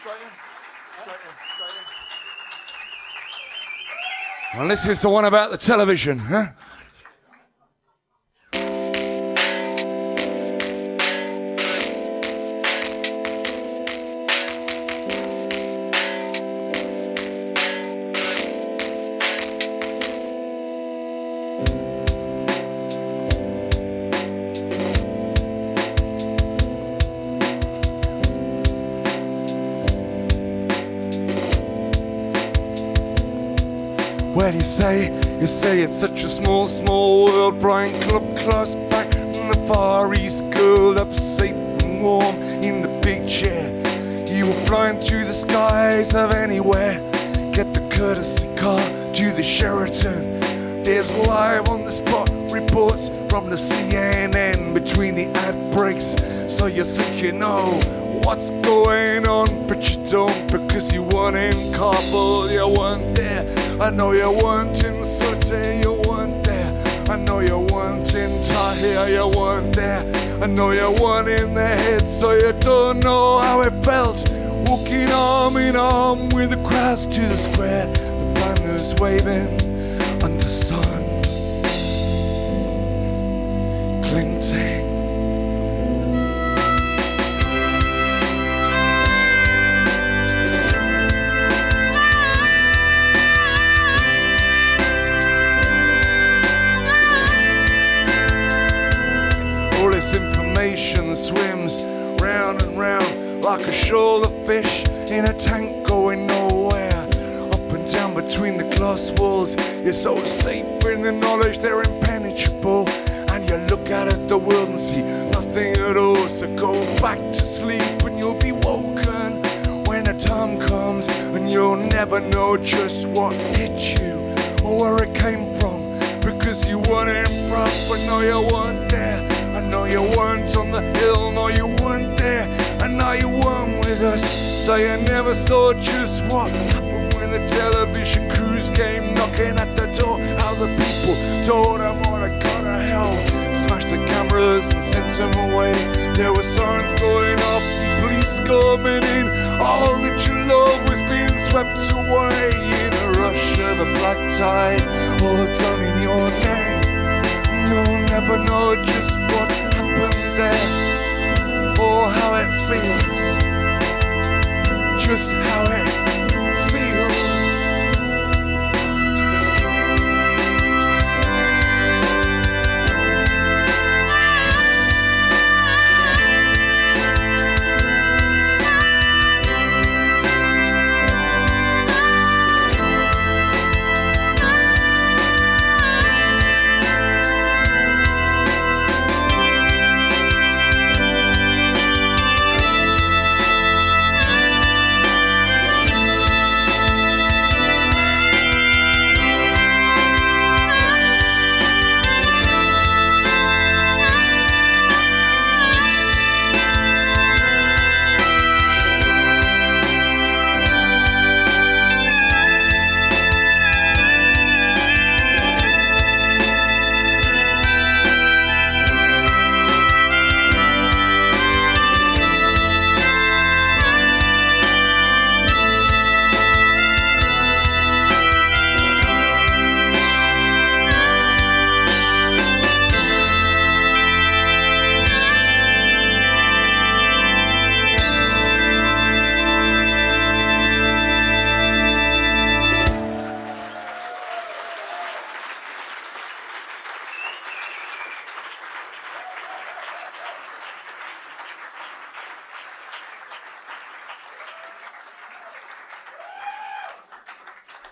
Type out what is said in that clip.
Straight in. Straight in. Straight in. The one about the television, huh? Well, you say, you say it's such a small, small world. Brian Club close back from the far east, curled up safe and warm in the big chair. You were flying through the skies of anywhere. Get the courtesy car to the Sheraton. There's live on the spot reports from the CNN between the ad breaks. So you think you know what's going on, but you don't because you weren't in Kabul, you weren't there. I know you weren't in Sochi, you weren't there. I know you weren't in Tahrir, you weren't there. I know you weren't in their heads, so you don't know how it felt. Walking arm in arm with the crowds to the square, the banners waving under the sun. Glinting. This information swims round and round like a shoal of fish in a tank going nowhere. Up and down between the glass walls, you're so safe in the knowledge they're impenetrable. And you look out at the world and see nothing at all. So go back to sleep and you'll be woken when the time comes, and you'll never know just what hit you or where it came from with so you never saw just what happened when the television crews came knocking at the door. How the people told them all to go to hell, smashed the cameras and sent them away. There were sirens going off, police coming in. All that you loved was being swept away in a rush of a black tide, all done in your name. You'll never know